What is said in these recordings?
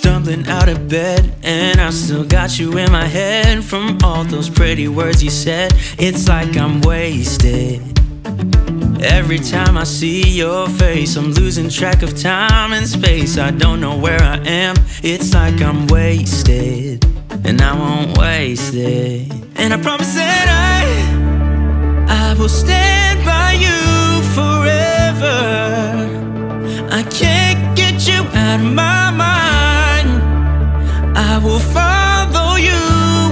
Stumbling out of bed, and I still got you in my head from all those pretty words you said. It's like I'm wasted. Every time I see your face, I'm losing track of time and space. I don't know where I am. It's like I'm wasted, and I won't waste it. And I promise that I, I will stand by you forever. I can't get you out of my mind. I will follow you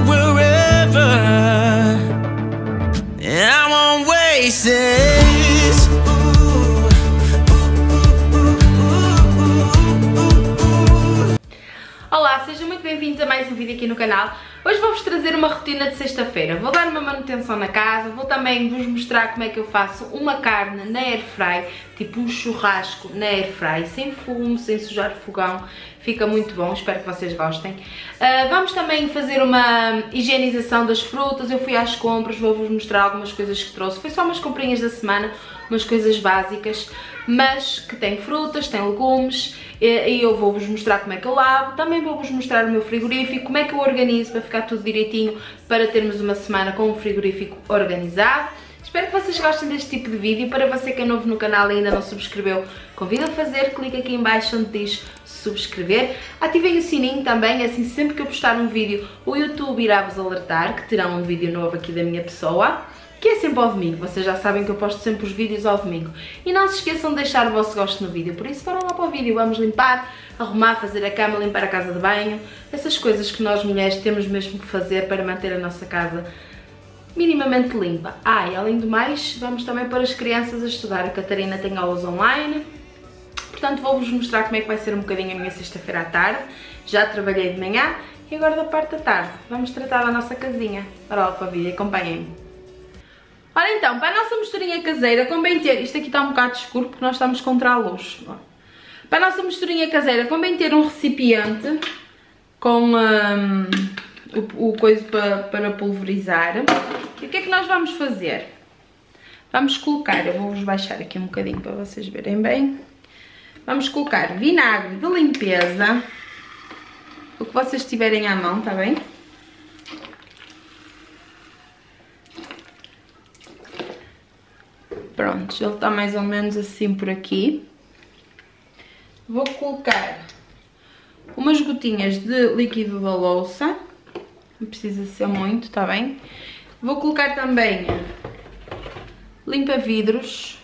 wherever. And I won't waste this. Olá, sejam muito bem-vindos a mais um vídeo aqui no canal. Hoje vou-vos trazer uma rotina de sexta-feira. Vou dar uma manutenção na casa, vou também vos mostrar como é que eu faço uma carne na airfry, tipo um churrasco na airfry, sem fumo, sem sujar fogão. Fica muito bom, espero que vocês gostem. Uh, vamos também fazer uma higienização das frutas. Eu fui às compras, vou-vos mostrar algumas coisas que trouxe. Foi só umas comprinhas da semana, umas coisas básicas, mas que tem frutas, tem legumes e eu vou-vos mostrar como é que eu lavo, também vou-vos mostrar o meu frigorífico, como é que eu organizo para ficar tudo direitinho para termos uma semana com um frigorífico organizado. Espero que vocês gostem deste tipo de vídeo. Para você que é novo no canal e ainda não subscreveu, convido a fazer, clique aqui em baixo onde diz subscrever. Ativem o sininho também, assim sempre que eu postar um vídeo, o YouTube irá vos alertar que terá um vídeo novo aqui da minha pessoa que é sempre ao domingo. Vocês já sabem que eu posto sempre os vídeos ao domingo. E não se esqueçam de deixar o vosso gosto no vídeo. Por isso, bora lá para o vídeo. Vamos limpar, arrumar, fazer a cama, limpar a casa de banho. Essas coisas que nós mulheres temos mesmo que fazer para manter a nossa casa minimamente limpa. Ah, e além do mais, vamos também para as crianças a estudar. A Catarina tem aulas online. Portanto, vou-vos mostrar como é que vai ser um bocadinho a minha sexta-feira à tarde. Já trabalhei de manhã e agora da parte da tarde. Vamos tratar da nossa casinha. Bora lá para o vídeo, acompanhem-me. Ora então, para a nossa misturinha caseira, convém ter, isto aqui está um bocado escuro porque nós estamos contra a luz. Para a nossa misturinha caseira, convém ter um recipiente com um, o, o coisa para, para pulverizar. E o que é que nós vamos fazer? Vamos colocar, eu vou-vos baixar aqui um bocadinho para vocês verem bem. Vamos colocar vinagre de limpeza, o que vocês tiverem à mão, está bem? Pronto, ele está mais ou menos assim por aqui. Vou colocar umas gotinhas de líquido da louça. Não precisa ser muito, está bem? Vou colocar também limpa vidros.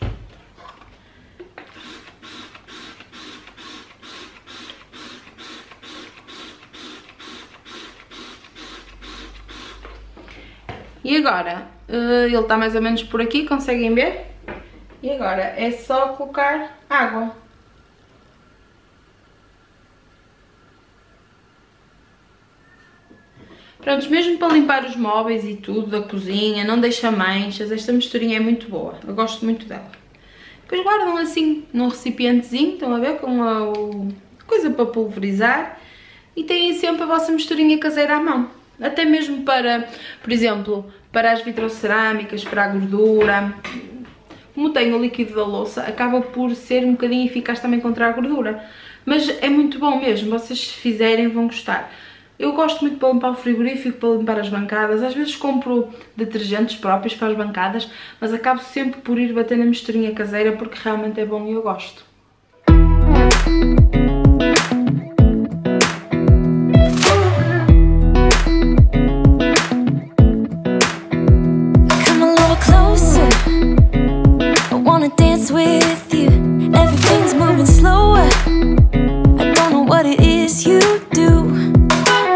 E agora, eh, ele está mais ou menos por aqui, conseguem ver? E agora é só colocar água. Prontos, mesmo para limpar os móveis e tudo da cozinha, não deixa manchas, esta misturinha é muito boa, eu gosto muito dela. Depois guardam assim num recipientezinho, estão a ver, com a, a coisa para pulverizar e têm sempre a vossa misturinha caseira à mão. Até mesmo para, por exemplo, para as vitrocerâmicas, para a gordura, como tem o líquido da louça, acaba por ser um bocadinho eficaz também contra a gordura. Mas é muito bom mesmo, vocês se fizerem vão gostar. Eu gosto muito para limpar o frigorífico, para limpar as bancadas. Às vezes compro detergentes próprios para as bancadas, mas acabo sempre por ir bater na misturinha caseira porque realmente é bom e eu gosto. with you. Everything's moving slower. I don't know what it is you do.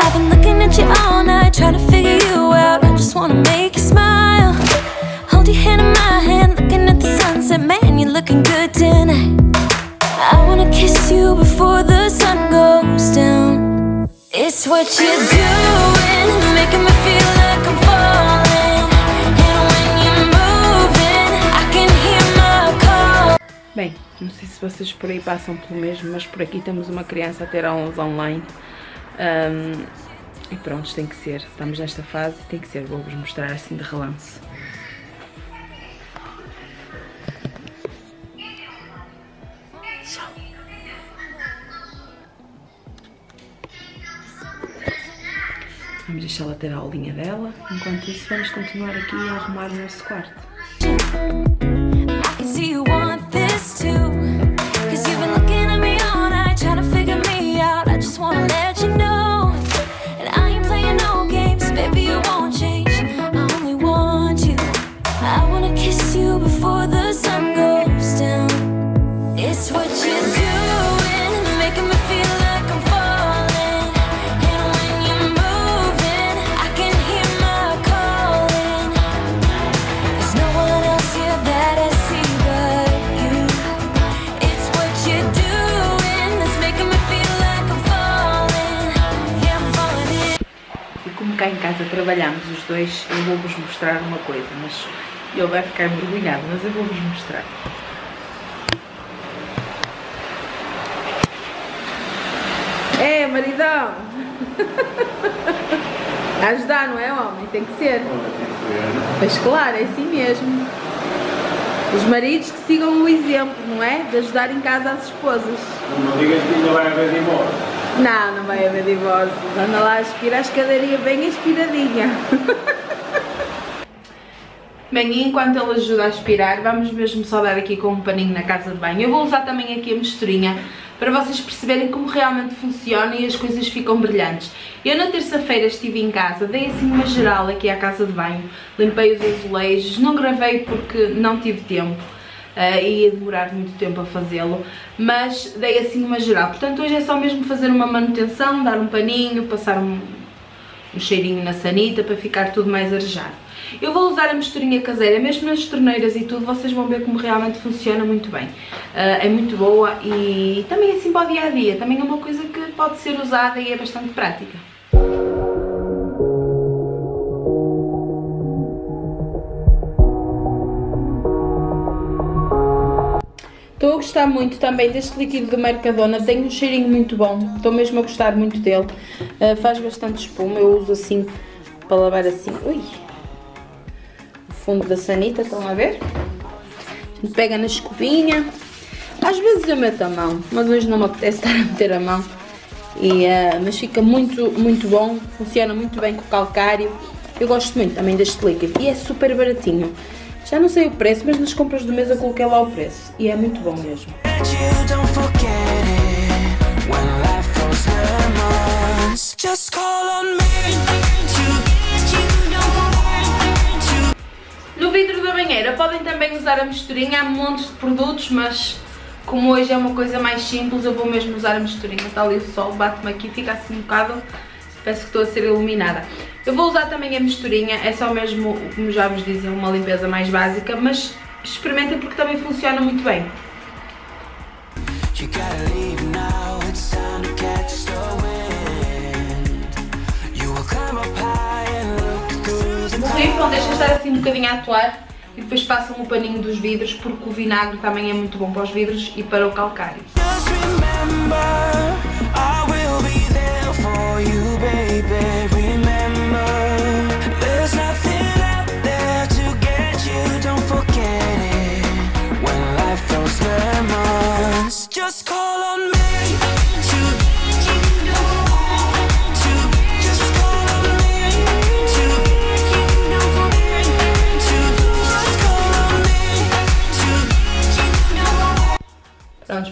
I've been looking at you all night Trying to figure you out. I just wanna make you smile. Hold your hand in my hand Looking at the sunset. Man, you're looking good tonight. I wanna kiss you before the sun goes down. It's what you're doing. Making me feel se vocês por aí passam pelo mesmo Mas por aqui temos uma criança a ter aulas online um, E pronto, tem que ser Estamos nesta fase, tem que ser Vou-vos mostrar assim de relance Vamos deixá-la ter a aulinha dela. Enquanto isso, vamos continuar aqui a arrumar o nosso quarto. Cá em casa trabalhamos os dois, eu vou-vos mostrar uma coisa, mas ele vai ficar mergulhado, mas eu vou-vos mostrar. É, maridão! A ajudar, não é, homem? Tem que ser. Mas claro, é assim mesmo. Os maridos que sigam o exemplo, não é? De ajudar em casa as esposas. Não digas que ainda vai haver divórcio. Não, não vai haver divórcio. Anda lá a aspirar a escadaria bem aspiradinha. Bem, enquanto ele ajuda a aspirar, vamos mesmo só dar aqui com um paninho na casa de banho. Eu vou usar também aqui a misturinha para vocês perceberem como realmente funciona e as coisas ficam brilhantes. Eu na terça-feira estive em casa, dei assim uma geral aqui à casa de banho, limpei os azulejos, não gravei porque não tive tempo uh, ia demorar muito tempo a fazê-lo, mas dei assim uma geral. Portanto, hoje é só mesmo fazer uma manutenção, dar um paninho, passar um, um cheirinho na sanita para ficar tudo mais arejado. Eu vou usar a misturinha caseira, mesmo nas torneiras e tudo, vocês vão ver como realmente funciona muito bem. Uh, é muito boa e também assim para o dia a dia, também é uma coisa que pode ser usada e é bastante prática. Estou a gostar muito também deste líquido do Mercadona, tem um cheirinho muito bom, estou mesmo a gostar muito dele, uh, faz bastante espuma, eu uso assim para lavar assim, ui, o fundo da sanita, estão a ver? A gente pega na escovinha, às vezes eu meto a mão, mas hoje não me apetece estar a meter a mão, e, uh, mas fica muito, muito bom, funciona muito bem com o calcário, eu gosto muito também deste líquido e é super baratinho. Já não sei o preço, mas nas compras do mês eu coloquei lá o preço. E é muito bom mesmo. No vidro da banheira podem também usar a misturinha, há montes de produtos, mas como hoje é uma coisa mais simples, eu vou mesmo usar a misturinha. Está ali o sol, bate-me aqui, fica assim um bocado, parece que estou a ser iluminada. Eu vou usar também a misturinha, é só mesmo, como já vos dizia, uma limpeza mais básica, mas experimentem porque também funciona muito bem. Borrifam, deixem estar assim um bocadinho a atuar e depois passam o paninho dos vidros porque o vinagre também é muito bom para os vidros e para o calcário.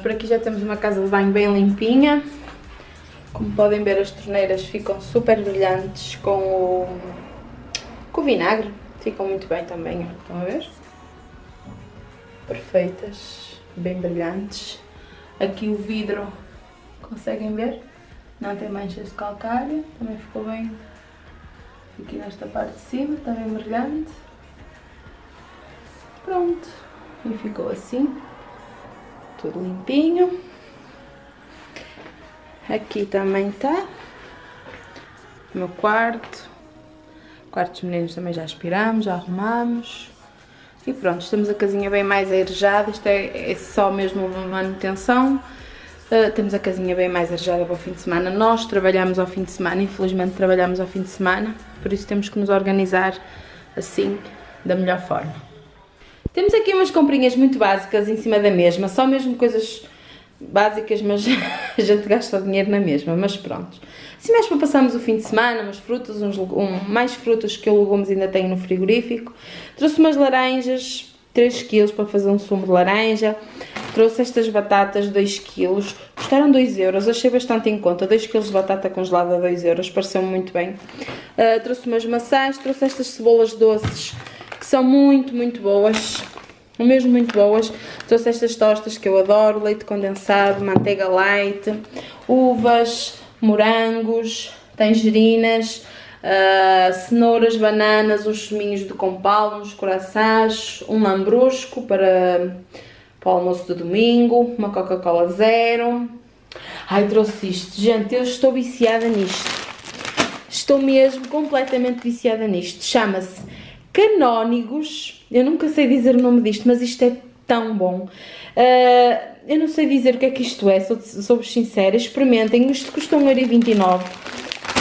Por aqui já temos uma casa de banho bem limpinha. Como podem ver as torneiras ficam super brilhantes com o, com o vinagre. Ficam muito bem também, estão a ver? Perfeitas, bem brilhantes. Aqui o vidro, conseguem ver? Não tem manchas de calcário, também ficou bem aqui nesta parte de cima, bem brilhante. Pronto, e ficou assim tudo limpinho. Aqui também tá. Meu quarto. Quarto dos meninos também já aspiramos, já arrumamos. E pronto, temos a casinha bem mais arejada. Isto é, é só mesmo manutenção. Uh, temos a casinha bem mais arejada para o fim de semana. Nós trabalhamos ao fim de semana, infelizmente trabalhamos ao fim de semana. Por isso temos que nos organizar assim, da melhor forma. Temos aqui umas comprinhas muito básicas em cima da mesma, só mesmo coisas básicas, mas a gente gasta o dinheiro na mesma, mas pronto. Assim mais para passarmos o fim de semana, umas frutas, uns, um, mais frutas que eu legumes ainda tenho no frigorífico. Trouxe umas laranjas, 3 kg para fazer um sumo de laranja. Trouxe estas batatas, 2 kg. Custaram 2 euros, achei bastante em conta. 2 kg de batata congelada, 2 euros, pareceu-me muito bem. Uh, trouxe umas maçãs, trouxe estas cebolas doces, que são muito, muito boas mesmo muito boas. Trouxe estas tostas que eu adoro, leite condensado, manteiga light, uvas, morangos, tangerinas, uh, cenouras, bananas, uns suminhos de compal, uns coraçãs, um lambrusco para, para o almoço de domingo, uma Coca-Cola zero. Ai, trouxe isto. Gente, eu estou viciada nisto. Estou mesmo completamente viciada nisto. Chama-se Canónigos. Eu nunca sei dizer o nome disto, mas isto é tão bom. Uh, eu não sei dizer o que é que isto é, sou, sou sincera. Experimentem, isto custa 1,29€.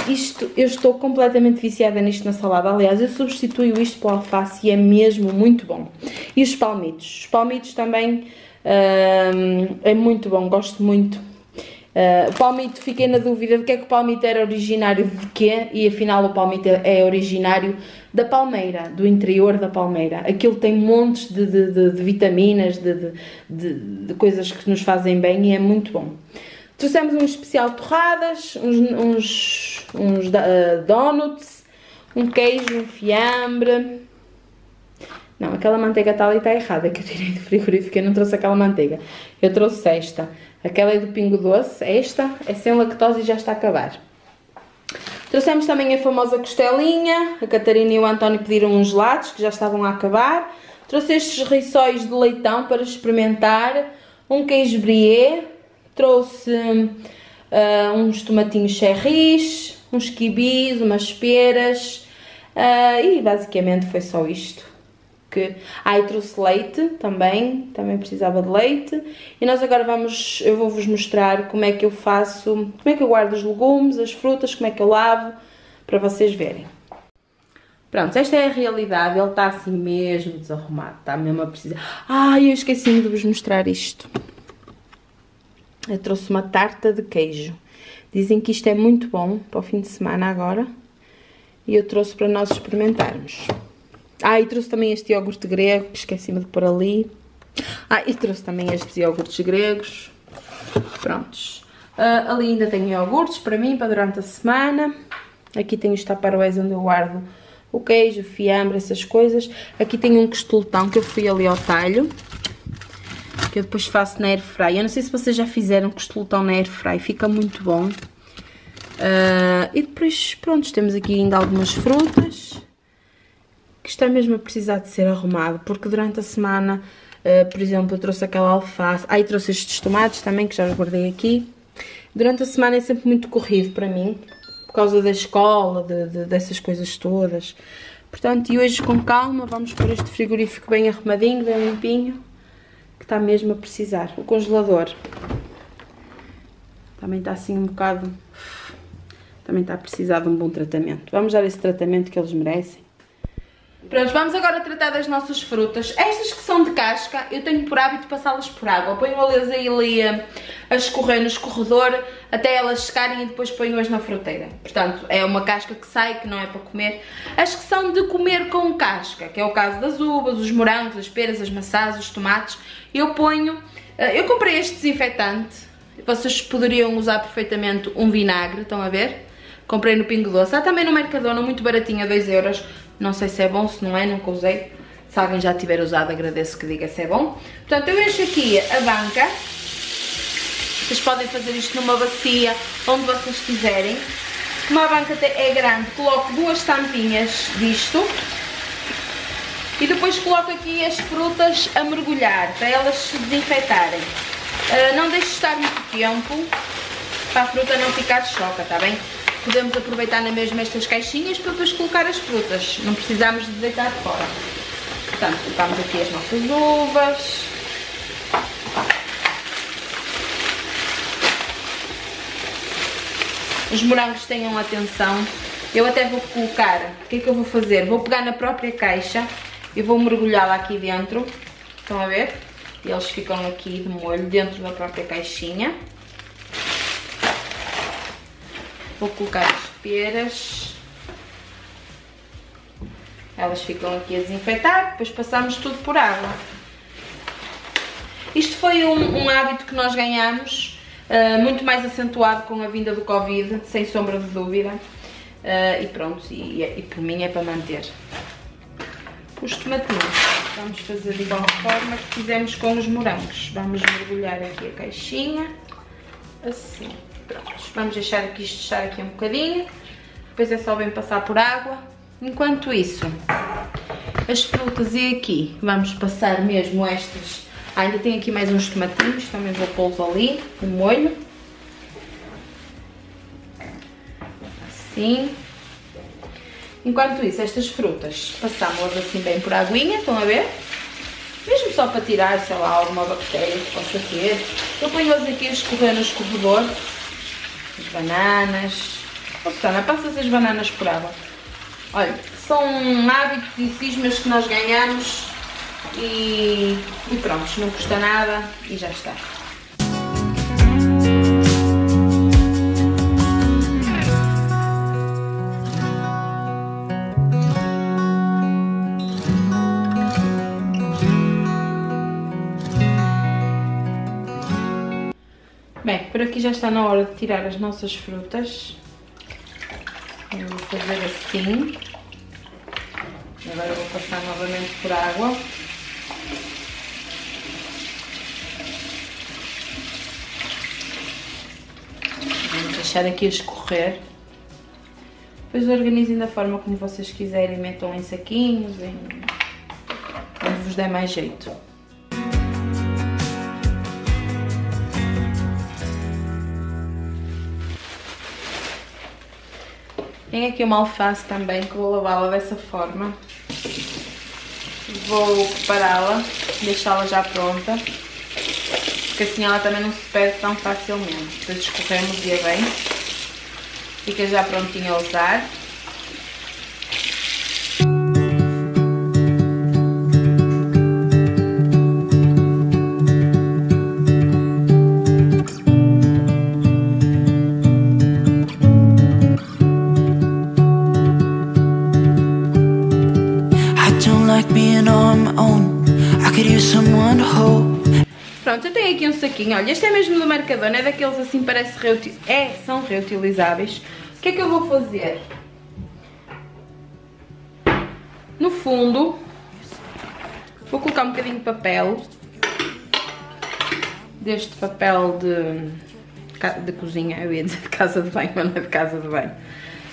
Isto, eu estou completamente viciada nisto na salada. Aliás, eu substituo isto pelo alface e é mesmo muito bom. E os palmitos. Os palmitos também uh, é muito bom, gosto muito. Uh, o palmito, fiquei na dúvida de que é que o palmito era originário de quê e afinal o palmito é originário da palmeira, do interior da palmeira. Aquilo tem montes de, de, de, de vitaminas, de, coisas que nos fazem bem e é muito bom. Trouxemos um especial torradas, uns, uns, uns uh, donuts, um queijo, um fiambre. Não, aquela manteiga está ali está errada, que eu tirei do frigorífico, eu não trouxe aquela manteiga. Eu trouxe esta. Aquela é do Pingo Doce, esta é sem lactose e já está a acabar. Trouxemos também a famosa costelinha, a Catarina e o António pediram uns gelados que já estavam a acabar. Trouxe estes rissóis de leitão para experimentar, um queijo brie, trouxe uh, uns tomatinhos cherries, uns quibis, umas peras uh, e basicamente foi só isto que... Ah, e trouxe leite também, também precisava de leite. E nós agora vamos, eu vou-vos mostrar como é que eu faço, como é que eu guardo os legumes, as frutas, como é que eu lavo, para vocês verem. Pronto, esta é a realidade, ele está assim mesmo desarrumado, está mesmo a precisar... Ai, eu esqueci-me de vos mostrar isto. Eu trouxe uma tarta de queijo. Dizem que isto é muito bom para o fim de semana agora. E eu trouxe para nós experimentarmos. Ah, e trouxe também este iogurte grego, que esqueci-me de pôr ali. Ah, e trouxe também estes iogurtes gregos. Prontos. Uh, ali ainda tenho iogurtes para mim, para durante a semana. Aqui tenho os taparoés onde eu guardo o queijo, o fiambre, essas coisas. Aqui tenho um costoltão que eu fui ali ao talho. Que eu depois faço na airfry. Eu não sei se vocês já fizeram costoltão na airfry, fica muito bom. Uh, e depois, pronto, temos aqui ainda algumas frutas que está mesmo a precisar de ser arrumado, porque durante a semana, uh, por exemplo, eu trouxe aquela alface, aí trouxe estes tomates também, que já os guardei aqui. Durante a semana é sempre muito corrido para mim, por causa da escola, de, de, dessas coisas todas. Portanto, e hoje com calma, vamos pôr este frigorífico bem arrumadinho, bem limpinho, que está mesmo a precisar. O congelador também está assim um bocado... Também está a precisar de um bom tratamento. Vamos dar esse tratamento que eles merecem. Pronto, vamos agora tratar das nossas frutas. Estas que são de casca, eu tenho por hábito passá-las por água. Ponho-as aí ali a escorrer no escorredor até elas secarem e depois ponho-as na fruteira. Portanto, é uma casca que sai, que não é para comer. As que são de comer com casca, que é o caso das uvas, os morangos, as peras, as maçãs, os tomates, eu ponho... Eh, eu comprei este desinfetante. Vocês poderiam usar perfeitamente um vinagre, estão a ver? Comprei no Pingo Doce. Há também no Mercadona, muito baratinho, 2 euros. Não sei se é bom, se não é, nunca usei. Se alguém já tiver usado, agradeço que diga se é bom. Portanto, eu encho aqui a banca. Vocês podem fazer isto numa bacia, onde vocês quiserem. Como a banca é grande, coloco duas tampinhas disto. E depois coloco aqui as frutas a mergulhar, para elas se desinfetarem. Uh, não deixe estar muito tempo, para a fruta não ficar choca, está bem? Podemos aproveitar na mesma estas caixinhas para depois colocar as frutas. Não precisamos de deitar fora. Portanto, colocamos aqui as nossas uvas. Os morangos tenham atenção. Eu até vou colocar, o que é que eu vou fazer? Vou pegar na própria caixa e vou mergulhá-la aqui dentro. Estão a ver? E eles ficam aqui de molho dentro da própria caixinha. Vou colocar as peras. Elas ficam aqui a desinfetar, depois passamos tudo por água. Isto foi um, um hábito que nós ganhamos, uh, muito mais acentuado com a vinda do Covid, sem sombra de dúvida. Uh, e pronto, e, e, por mim é para manter. Os tomatinhos, vamos fazer de igual forma que fizemos com os morangos. Vamos mergulhar aqui a caixinha, assim. Pronto, vamos deixar aqui isto estar aqui um bocadinho, depois é só bem passar por água. Enquanto isso, as frutas e aqui vamos passar mesmo estas. Ah, ainda tem aqui mais uns tomatinhos, também vou pô-los ali, no molho. Assim. Enquanto isso, estas frutas, passamos assim bem por aguinha, estão a ver? Mesmo só para tirar, sei lá, alguma bactéria que possa ter. Eu ponho-as aqui a escorrer no escorredor as bananas. Oh, Susana, passas as bananas por água. Olha, são hábitos e cismas que nós ganhamos e, e pronto, não custa nada e já está. Aqui já está na hora de tirar as nossas frutas. Eu vou fazer assim. Agora vou passar novamente por água. Vamos deixar aqui a escorrer. Depois organizem da forma como vocês quiserem, metam em saquinhos, em... onde vos der mais jeito. Tem aqui uma alface também que vou lavá-la dessa forma. Vou prepará-la, deixá-la já pronta. Porque assim ela também não se perde tão facilmente. Depois escorremos e bem. Fica já prontinha a usar. Pronto, eu tenho aqui um saquinho. Olha, este é mesmo do Mercadona, é daqueles assim, parece reutil... É, são reutilizáveis. O que é que eu vou fazer? No fundo, vou colocar um bocadinho de papel. Deste papel de, de cozinha, eu ia dizer de casa de banho, mas não é de casa de banho.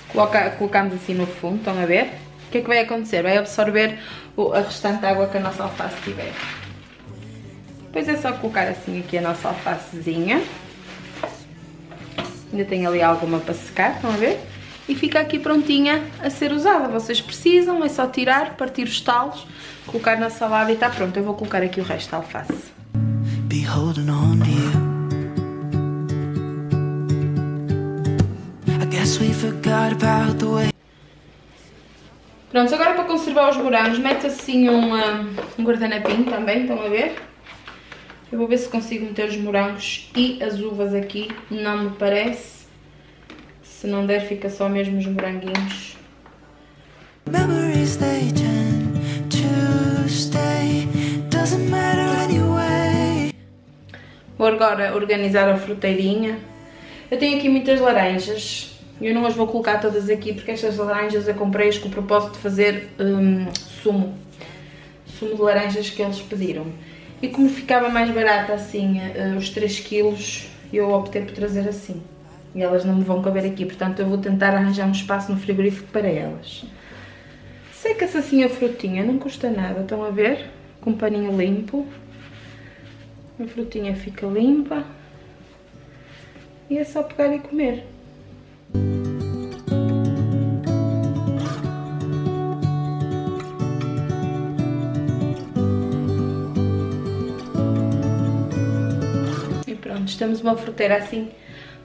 Coloca, colocamos assim no fundo, estão a ver? O que é que vai acontecer? Vai absorver a restante água que a nossa alface tiver. Depois é só colocar assim aqui a nossa alfacezinha. Ainda tem ali alguma para secar, estão a ver? E fica aqui prontinha a ser usada. Vocês precisam, é só tirar, partir os talos, colocar na salada e está pronto. Eu vou colocar aqui o resto da alface. Pronto, agora para conservar os morangos, mete assim um, um guardanapinho também, estão a ver? Eu vou ver se consigo meter os morangos e as uvas aqui. Não me parece. Se não der, fica só mesmo os moranguinhos. Vou agora organizar a fruteirinha. Eu tenho aqui muitas laranjas. Eu não as vou colocar todas aqui porque estas laranjas eu comprei-as com o propósito de fazer hum, sumo. Sumo de laranjas que eles pediram. E como ficava mais barata assim, uh, os 3 quilos, eu optei por trazer assim. E elas não me vão caber aqui, portanto eu vou tentar arranjar um espaço no frigorífico para elas. Seca-se assim a frutinha, não custa nada, estão a ver? Com um paninho limpo. A frutinha fica limpa. E é só pegar e comer. Pronto, temos uma fruteira assim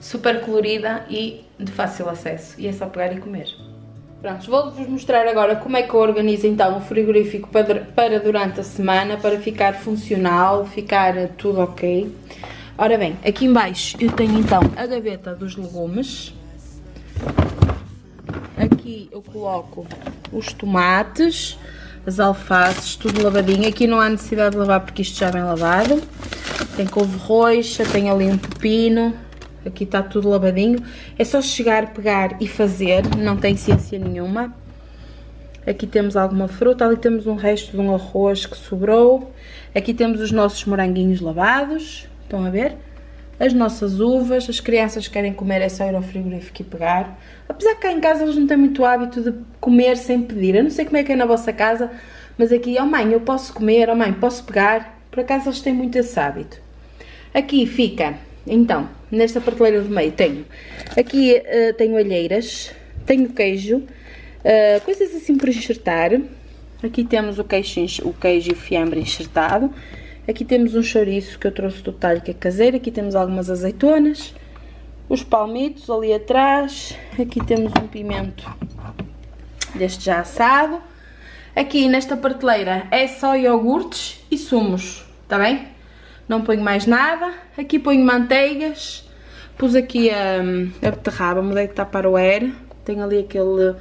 super colorida e de fácil acesso. E é só pegar e comer. Pronto, vou-vos mostrar agora como é que eu organizo então o frigorífico para, para durante a semana, para ficar funcional, ficar tudo ok. Ora bem, aqui embaixo eu tenho então a gaveta dos legumes. Aqui eu coloco os tomates, as alfaces, tudo lavadinho. Aqui não há necessidade de lavar porque isto já vem lavado. Tem couve roxa, tem ali um pepino, Aqui está tudo lavadinho. É só chegar, pegar e fazer, não tem ciência nenhuma. Aqui temos alguma fruta, ali temos um resto de um arroz que sobrou. Aqui temos os nossos moranguinhos lavados, estão a ver? As nossas uvas, as crianças querem comer, é só ir ao frigorífico e pegar. Apesar que cá em casa eles não têm muito hábito de comer sem pedir. Eu não sei como é que é na vossa casa, mas aqui, oh mãe, eu posso comer, oh mãe, posso pegar. Por acaso eles têm muito esse hábito. Aqui fica então, nesta prateleira do meio tenho, aqui uh, tenho alheiras, tenho queijo, uh, coisas assim por enxertar. Aqui temos o queijo, o queijo e o fiambre enxertado. Aqui temos um chouriço que eu trouxe do talho que é caseiro. Aqui temos algumas azeitonas. Os palmitos ali atrás. Aqui temos um pimento deste já assado. Aqui nesta prateleira é só iogurtes e sumos, tá bem? não ponho mais nada. Aqui ponho manteigas, pus aqui a, a beterraba, mudei de taparoeira. Tenho ali aquele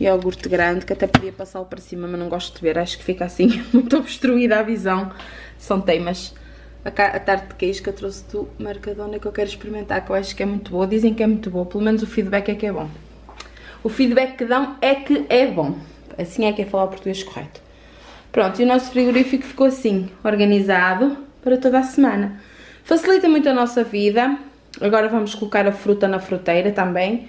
iogurte grande que até podia passá-lo para cima, mas não gosto de ver. Acho que fica assim muito obstruída a visão. São teimas. A, a tarte de queijo que eu trouxe do Mercadona que eu quero experimentar, que eu acho que é muito boa. Dizem que é muito boa, pelo menos o feedback é que é bom. O feedback que dão é que é bom. Assim é que é falar o português correto. Pronto, e o nosso frigorífico ficou assim, organizado para toda a semana. Facilita muito a nossa vida. Agora vamos colocar a fruta na fruteira também.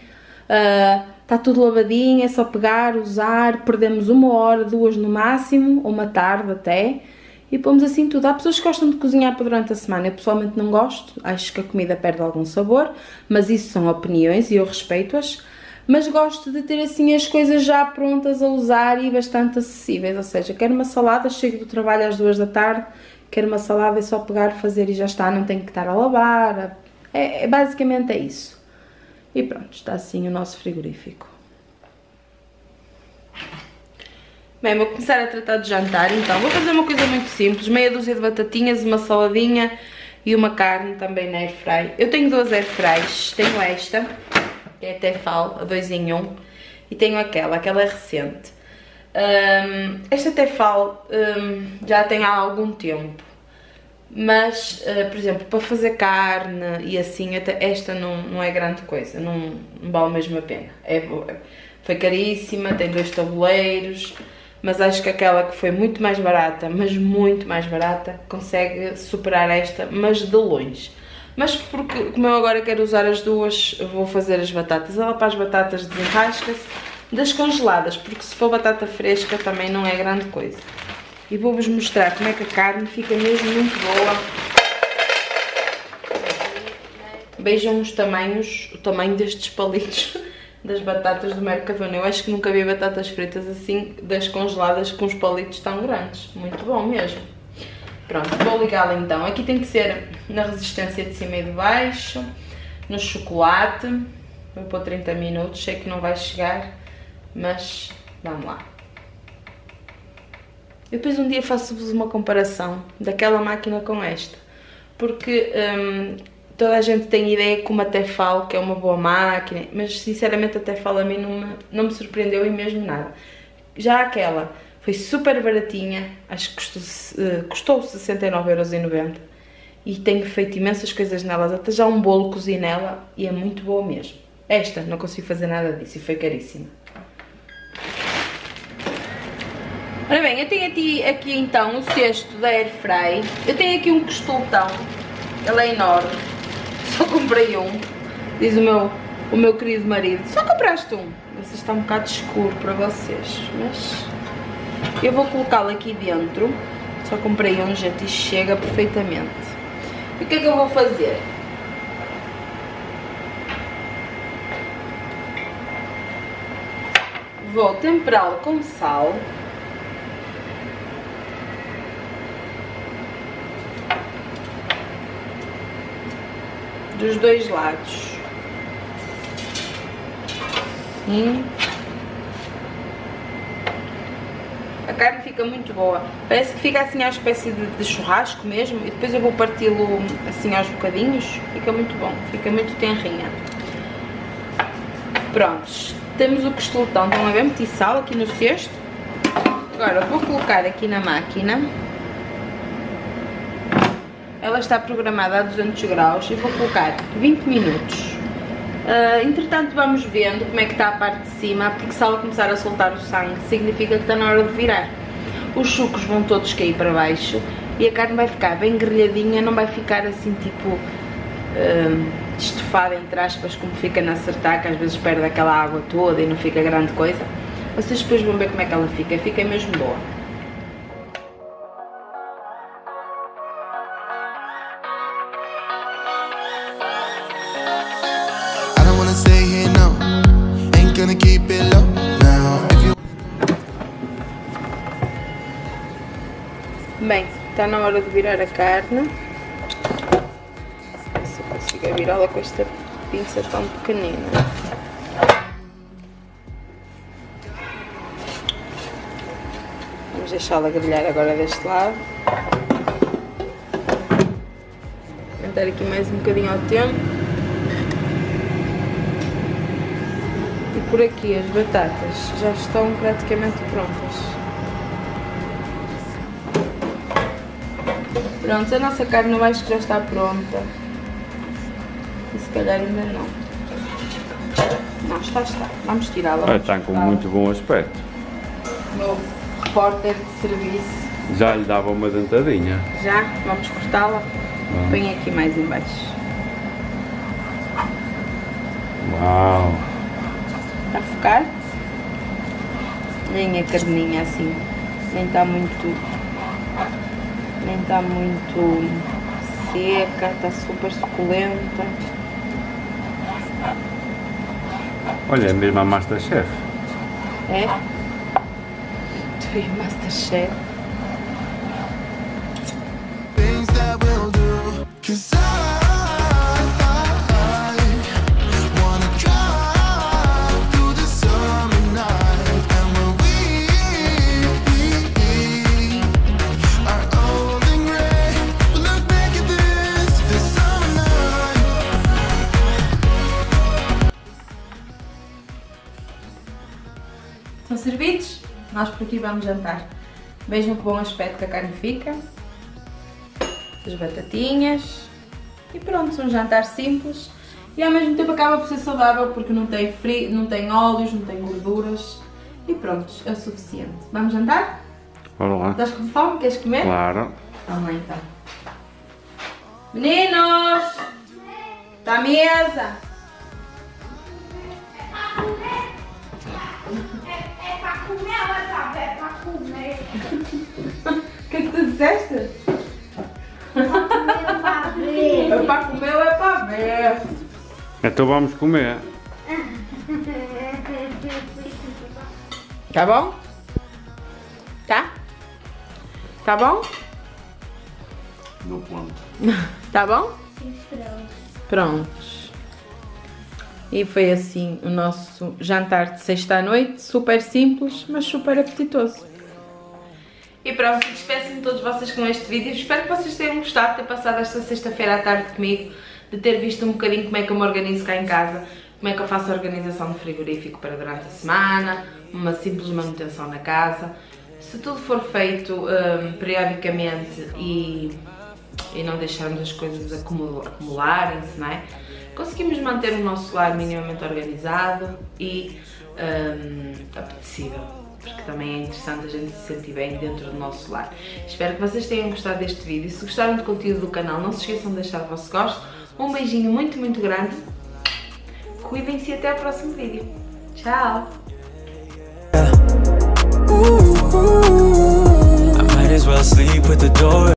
Está uh, tudo lavadinho, é só pegar, usar. Perdemos uma hora, duas no máximo, uma tarde até. E pomos assim tudo. Há pessoas que gostam de cozinhar para durante a semana. Eu pessoalmente não gosto. Acho que a comida perde algum sabor. Mas isso são opiniões e eu respeito-as. Mas gosto de ter assim as coisas já prontas a usar e bastante acessíveis. Ou seja, quero uma salada, chego do trabalho às duas da tarde Quer uma salada é só pegar, fazer e já está, não tem que estar a lavar. É, é, basicamente é isso. E pronto, está assim o nosso frigorífico. Bem, vou começar a tratar de jantar então. Vou fazer uma coisa muito simples, meia dúzia de batatinhas, uma saladinha e uma carne também na airfry. Eu tenho duas airfrys, tenho esta, que é Tefal, a 2 em 1, um, e tenho aquela, aquela é recente. Um, esta Tefal um, já tem há algum tempo, mas, uh, por exemplo, para fazer carne e assim, esta não, não é grande coisa, não, não vale mesmo a pena. É, foi caríssima, tem dois tabuleiros, mas acho que aquela que foi muito mais barata, mas muito mais barata, consegue superar esta, mas de longe. Mas porque, como eu agora quero usar as duas, vou fazer as batatas. Ela para as batatas desenrasca-se das congeladas, porque se for batata fresca também não é grande coisa. E vou-vos mostrar como é que a carne fica mesmo muito boa. Vejam os tamanhos, o tamanho destes palitos das batatas do Mercadona. Eu acho que nunca vi batatas fritas assim, das congeladas, com os palitos tão grandes. Muito bom mesmo. Pronto, vou ligá-la então. Aqui tem que ser na resistência de cima e de baixo, no chocolate. Vou pôr 30 minutos, sei que não vai chegar mas vamos lá. Eu depois um dia faço-vos uma comparação daquela máquina com esta, porque hum, toda a gente tem ideia que uma Tefal que é uma boa máquina, mas sinceramente a Tefal a mim não me, não me surpreendeu em mesmo nada. Já aquela foi super baratinha, acho que custou, uh, custou 69,90€ e tenho feito imensas coisas nelas, até já um bolo cozi nela e é muito boa mesmo. Esta não consigo fazer nada disso e foi caríssima. Ora bem, eu tenho aqui, aqui então o cesto da Airfry. Eu tenho aqui um costoltão. Ele é enorme. Só comprei um. Diz o meu, o meu querido marido. Só compraste um. Esse está um bocado escuro para vocês. Mas eu vou colocá-lo aqui dentro. Só comprei um, gente, e chega perfeitamente. E o que é que eu vou fazer? Vou temperá-lo com sal. dos dois lados. Hum. A carne fica muito boa. Parece que fica assim à espécie de, de churrasco mesmo. E depois eu vou parti-lo assim aos bocadinhos. Fica muito bom. Fica muito tenrinha. Prontos. Temos o costeletão. Estão a ver? Meti sal aqui no cesto. Agora vou colocar aqui na máquina. Ela está programada a 200 graus e vou colocar 20 minutos. Uh, entretanto vamos vendo como é que está a parte de cima, porque se ela começar a soltar o sangue, significa que está na hora de virar. Os sucos vão todos cair para baixo e a carne vai ficar bem grelhadinha, não vai ficar assim tipo uh, estufada entre aspas, como fica na sertá, que às vezes perde aquela água toda e não fica grande coisa. Vocês depois vão ver como é que ela fica, fica mesmo boa. Gonna keep it low now. Bem, está na hora de virar a carne. Se eu consigo virá-la com esta pinça tão pequenina. Vamos deixá-la grelhar agora deste lado. Aumentar aqui mais um bocadinho ao tempo. Por aqui as batatas já estão praticamente prontas. Pronto, a nossa carne eu acho que já está pronta. E se calhar ainda não. Não, está, está. Vamos tirá-la. Está com muito bom aspecto. Novo repórter de serviço. Já lhe dava uma dentadinha. Já? Vamos cortá-la? Põe aqui mais embaixo. Uau! A focar. Nem a carninha assim, nem está muito, nem está muito seca, está super suculenta. Olha, é mesmo a Masterchef. É? Tu é Masterchef. Servidos, nós por aqui vamos jantar. Vejam que bom aspecto que a carne fica. As batatinhas. E pronto, um jantar simples. E ao mesmo tempo acaba por ser saudável porque não tem, frio, não tem óleos, não tem gorduras. E pronto, é o suficiente. Vamos jantar? Bora lá. Estás com fome? Queres comer? Claro. Vamos lá então. Meninos! Está à mesa! O que, que tu disseste? É para comer ou é para ver? Então vamos comer. Tá bom? Tá? Tá bom? No ponto. Tá bom? Prontos. E foi assim o nosso jantar de sexta à noite, super simples, mas super apetitoso. E pronto, despeço-me todos vocês com este vídeo. Espero que vocês tenham gostado de ter passado esta sexta-feira à tarde comigo, de ter visto um bocadinho como é que eu me organizo cá em casa, como é que eu faço a organização do frigorífico para durante a semana, uma simples manutenção na casa. Se tudo for feito um, periodicamente e, e não deixarmos as coisas acumularem-se, não é? Conseguimos manter o nosso lar minimamente organizado e um, apetecível porque também é interessante a gente se sentir bem dentro do nosso lar. Espero que vocês tenham gostado deste vídeo. Se gostaram do conteúdo do canal, não se esqueçam de deixar o vosso gosto. Um beijinho muito, muito grande. Cuidem-se e até ao próximo vídeo. Tchau!